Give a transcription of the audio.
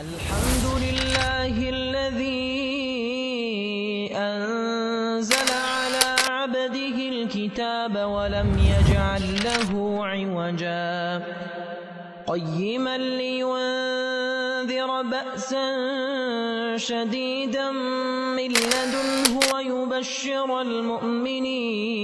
الحمد لله الذي أنزل على عبده الكتاب ولم يجعل له عوجا. قيما لينذر بأسا شديدا من لدنه ويبشر المؤمنين.